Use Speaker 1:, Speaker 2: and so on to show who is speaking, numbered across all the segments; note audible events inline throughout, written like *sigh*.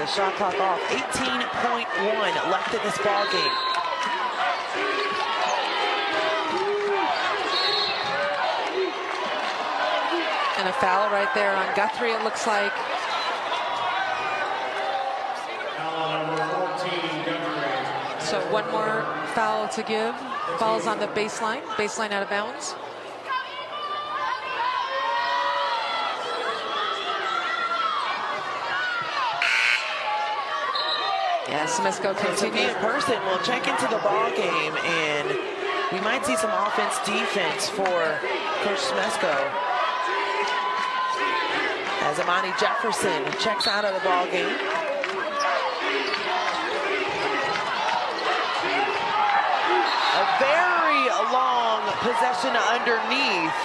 Speaker 1: the shot clock off. 18.1 left in this ball game.
Speaker 2: And a foul right there on Guthrie, it looks like. So one more foul to give. Falls on the baseline, baseline out of bounds. Yeah, Smesko continues.
Speaker 1: Person will check into the ball game, and we might see some offense defense for Coach Smesko. As Emani Jefferson checks out of the ball game. A very long possession underneath.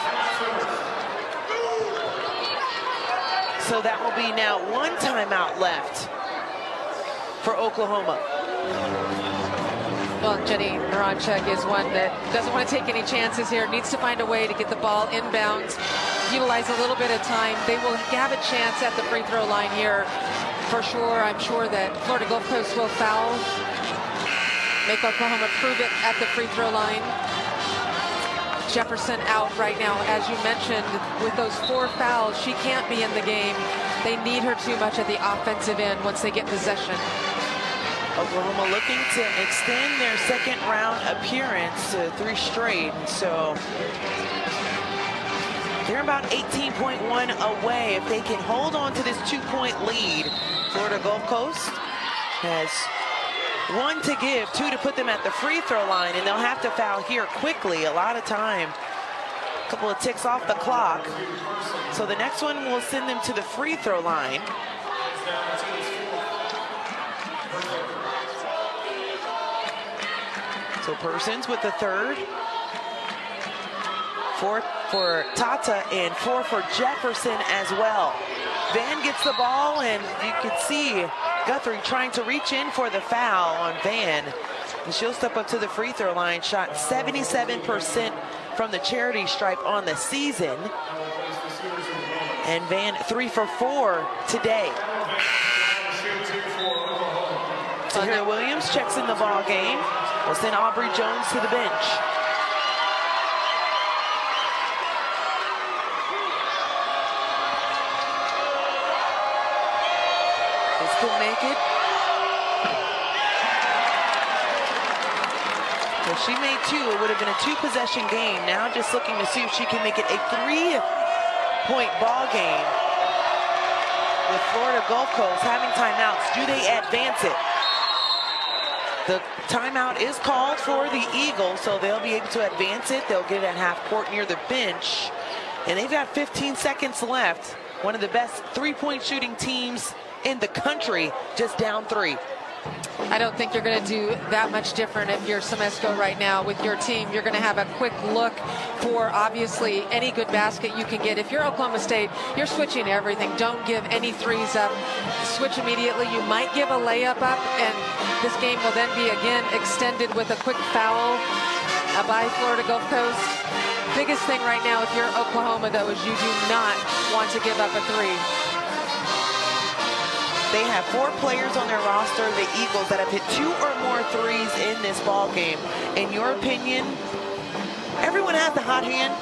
Speaker 1: So that will be now one timeout left for Oklahoma.
Speaker 2: Well, Jennie Baranczyk is one that doesn't want to take any chances here, needs to find a way to get the ball inbounds, utilize a little bit of time. They will have a chance at the free throw line here for sure. I'm sure that Florida Gulf Coast will foul, make Oklahoma prove it at the free throw line. Jefferson out right now. As you mentioned, with those four fouls, she can't be in the game. They need her too much at the offensive end once they get possession.
Speaker 1: Oklahoma looking to extend their second round appearance to three straight. So they're about 18.1 away. If they can hold on to this two-point lead, Florida Gulf Coast has one to give, two to put them at the free throw line, and they'll have to foul here quickly. A lot of time. A couple of ticks off the clock. So the next one will send them to the free throw line. So Persons with the third. Four for Tata and four for Jefferson as well. Vann gets the ball and you can see Guthrie trying to reach in for the foul on Vann. And she'll step up to the free throw line, shot 77% from the charity stripe on the season. And Vann three for four today. Tahira Williams checks in the ball game. We'll send Aubrey Joens to the bench. Could make it. If she made two, it would have been a two-possession game. Now just looking to see if she can make it a three-point ball game. With Florida Gulf Coast having timeouts, do they advance it? The timeout is called for the Eagles, so they'll be able to advance it. They'll get it at half court near the bench. And they've got 15 seconds left. One of the best three-point shooting teams in the country, just down three.
Speaker 2: I don't think you're going to do that much different if you're Smesko right now with your team. You're going to have a quick look for obviously any good basket you can get. If you're Oklahoma State, you're switching everything. Don't give any threes up. Switch immediately. You might give a layup up, and this game will then be again extended with a quick foul by Florida Gulf Coast. Biggest thing right now if you're Oklahoma, though, is you do not want to give up a three.
Speaker 1: They have four players on their roster, the Eagles, that have hit two or more threes in this ball game. In your opinion, everyone has the hot hand,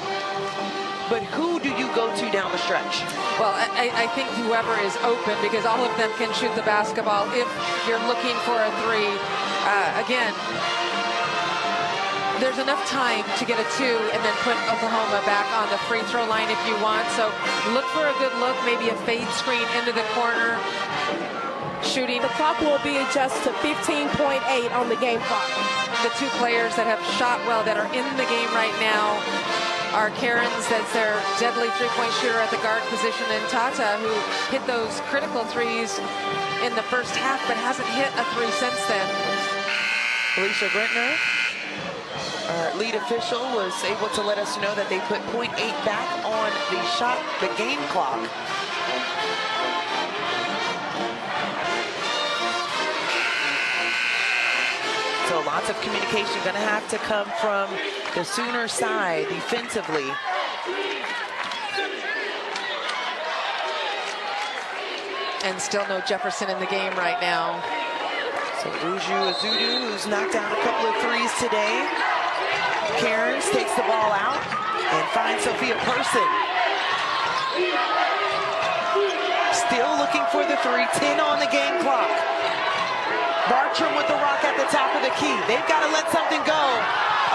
Speaker 1: but who do you go to down the stretch?
Speaker 2: Well, I, I, think whoever is open, because all of them can shoot the basketball if you're looking for a three. Uh, again, there's enough time to get a two and then put Oklahoma back on the free throw line if you want. So look for a good look, maybe a fade screen into the corner. Shooting.
Speaker 3: The clock will be adjusted to 15.8 on the game clock.
Speaker 2: The two players that have shot well that are in the game right now are Cairns, that's their deadly three-point shooter at the guard position, and Tata, who hit those critical threes in the first half, but hasn't hit a three since then.
Speaker 1: Alicia Brentner our lead official was able to let us know that they put 0.8 back on the shot, the game clock. Lots of communication going to have to come from the Sooner side defensively.
Speaker 2: And still no Jefferson in the game right now.
Speaker 1: So Uju Ezeudu, who's knocked down a couple of threes today. Cairns takes the ball out and finds Sophia Person. Still looking for the three, 10 on the game clock. Bartram with the rock at the top of the key. They've got to let something go.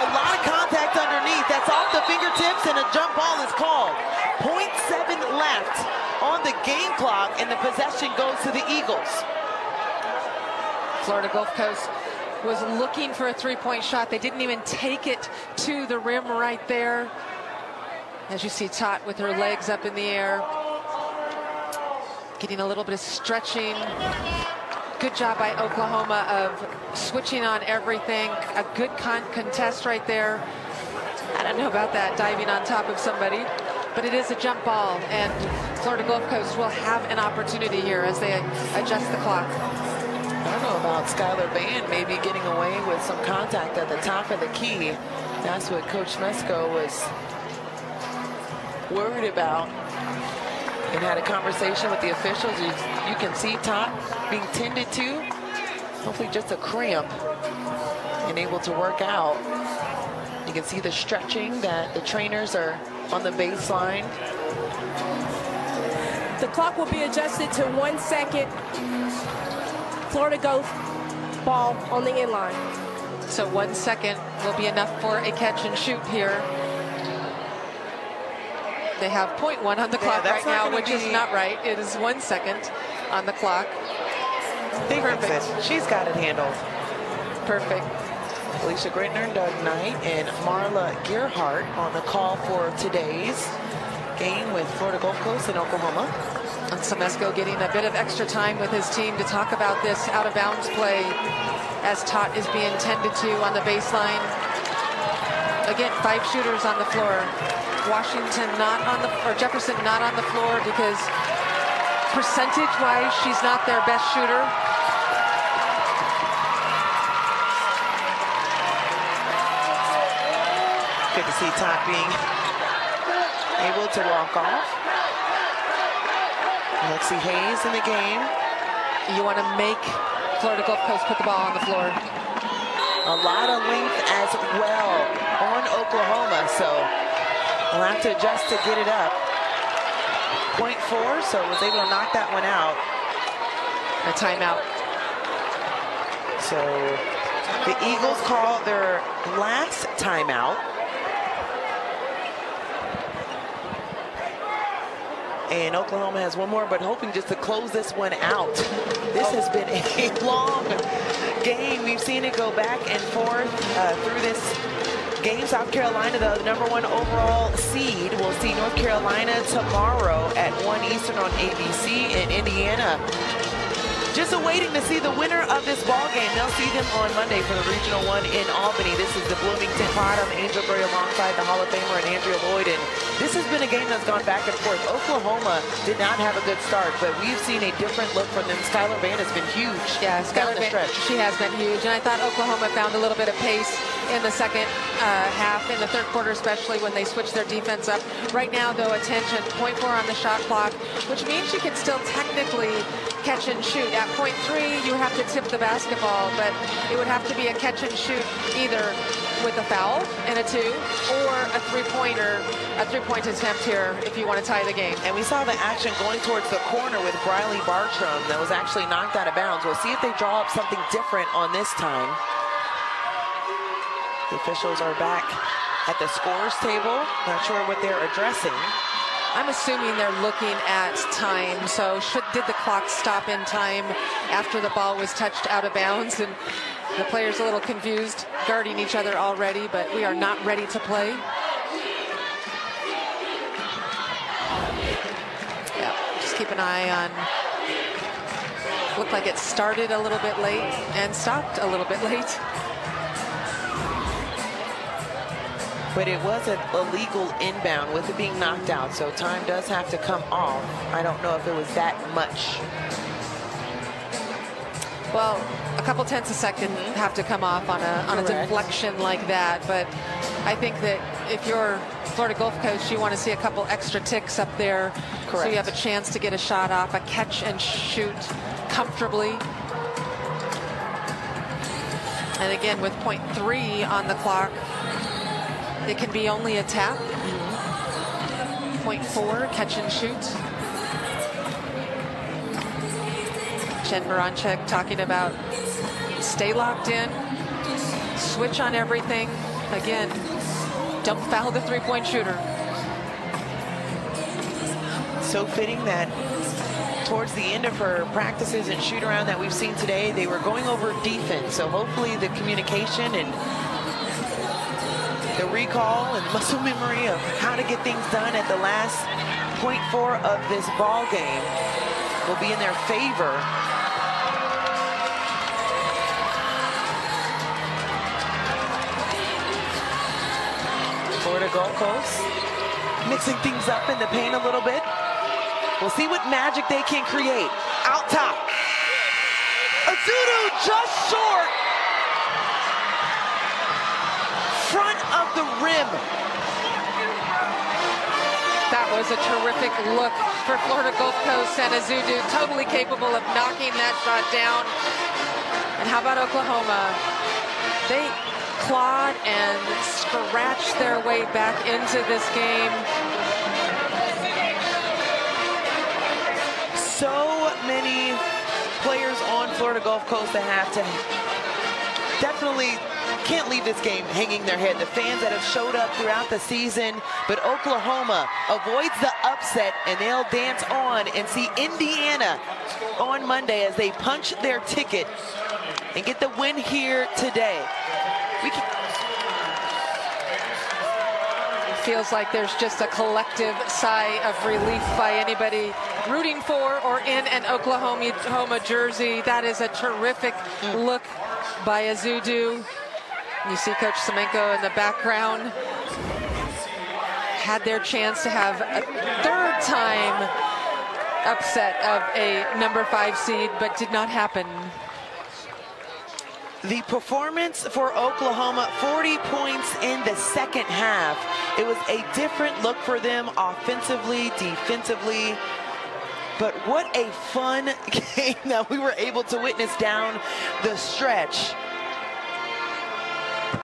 Speaker 1: A lot of contact underneath. That's off the fingertips and a jump ball is called. 0.7 left on the game clock and the possession goes to the Eagles.
Speaker 2: Florida Gulf Coast was looking for a three-point shot. They didn't even take it to the rim right there. As you see Tot with her legs up in the air. Getting a little bit of stretching. Good job by Oklahoma of switching on everything. A good con contest right there. I don't know about that, diving on top of somebody. But it is a jump ball, and Florida Gulf Coast will have an opportunity here as they adjust the clock.
Speaker 1: I don't know about Skylar Vann maybe getting away with some contact at the top of the key. That's what Coach Smesko was worried about and had a conversation with the officials. You, you can see Tot being tended to. Hopefully just a cramp and able to work out. You can see the stretching that the trainers are on the baseline.
Speaker 3: The clock will be adjusted to one second. Florida Gulf ball on the inline.
Speaker 2: So one second will be enough for a catch and shoot here. They have 0.1 on the clock
Speaker 1: yeah,
Speaker 2: right now, which
Speaker 1: be...
Speaker 2: is not right. It is one second on the clock.
Speaker 1: They Perfect. She's got it handled.
Speaker 2: Perfect.
Speaker 1: Alicia Gritner, Doug Knight, and Marla Gearhart on the call for today's game with Florida Gulf Coast and Oklahoma.
Speaker 2: And Smesko getting a bit of extra time with his team to talk about this out of bounds play as Tot is being tended to on the baseline. Again, five shooters on the floor. Washington not on the, or Jefferson not on the floor because percentage-wise, she's not their best shooter.
Speaker 1: Good to see Tot being able to walk off. Lexi Hayes in the game.
Speaker 2: You want to make Florida Gulf Coast put the ball on the floor.
Speaker 1: A lot of length as well on Oklahoma, so We'll have to adjust to get it up. Point four, so was able to knock that one out.
Speaker 2: A timeout.
Speaker 1: So the Eagles call their last timeout. And Oklahoma has one more, but hoping just to close this one out. This has been a *laughs* long game. We've seen it go back and forth uh, through this game. South Carolina, the number one overall seed. We'll see North Carolina tomorrow at 1 Eastern on ABC in Indiana. Just awaiting to see the winner of this ball game. They'll see them on Monday for the Regional One in Albany. This is the Bloomington Pod. I'm Angel Gray alongside the Hall of Famer and Andrea Lloyd. And this has been a game that's gone back and forth. Oklahoma did not have a good start, but we've seen a different look from them. Skylar Vann has been huge.
Speaker 2: Yeah, Skylar Vann, she has been huge. And I thought Oklahoma found a little bit of pace in the second uh, half, in the third quarter especially, when they switch their defense up. Right now, though, attention, 0.4 on the shot clock, which means you can still technically catch and shoot. At point three, you have to tip the basketball, but it would have to be a catch and shoot either with a foul and a two or a three-pointer, a three-point attempt here if you want to tie the game.
Speaker 1: And we saw the action going towards the corner with Briley Bartram that was actually knocked out of bounds. We'll see if they draw up something different on this time. The officials are back at the scores table. Not sure what they're addressing.
Speaker 2: I'm assuming they're looking at time. So should, did the clock stop in time after the ball was touched out of bounds? And the players a little confused, guarding each other already, but we are not ready to play. Yeah, just keep an eye on. Looked like it started a little bit late and stopped a little bit *laughs* late.
Speaker 1: But it was an illegal inbound with it being knocked out, so time does have to come off. I don't know if it was that much.
Speaker 2: Well, a couple tenths a 2nd mm -hmm. have to come off on a on Correct. a deflection like that, but I think that if you're Florida Gulf Coast, you want to see a couple extra ticks up there
Speaker 1: Correct.
Speaker 2: so you have a chance to get a shot off, a catch and shoot comfortably. And again, with point three on the clock, it can be only a tap. Point four, catch and shoot. Jen Baranczyk talking about stay locked in, switch on everything. Again, don't foul the three-point shooter.
Speaker 1: So fitting that towards the end of her practices and shoot around that we've seen today, they were going over defense. So hopefully the communication and the recall and muscle memory of how to get things done at the last point four of this ball game will be in their favor. Florida Gulf Coast mixing things up in the paint a little bit. We'll see what magic they can create. Out top. Ezeudu just short. Rim.
Speaker 2: That was a terrific look for Florida Gulf Coast. and Ezeudu totally capable of knocking that shot down. And how about Oklahoma? They clawed and scratched their way back into this game.
Speaker 1: So many players on Florida Gulf Coast that have to definitely can't leave this game hanging their head. The fans that have showed up throughout the season, but Oklahoma avoids the upset and they'll dance on and see Indiana on Monday as they punch their ticket and get the win here today. We can,
Speaker 2: feels like there's just a collective sigh of relief by anybody rooting for or in an Oklahoma jersey. That is a terrific mm. look by Ezeudu. You see Coach Smesko in the background. Had their chance to have a third time upset of a number five seed, but did not happen.
Speaker 1: The performance for Oklahoma, 40 points in the second half. It was a different look for them offensively, defensively. But what a fun *laughs* game that we were able to witness down the stretch.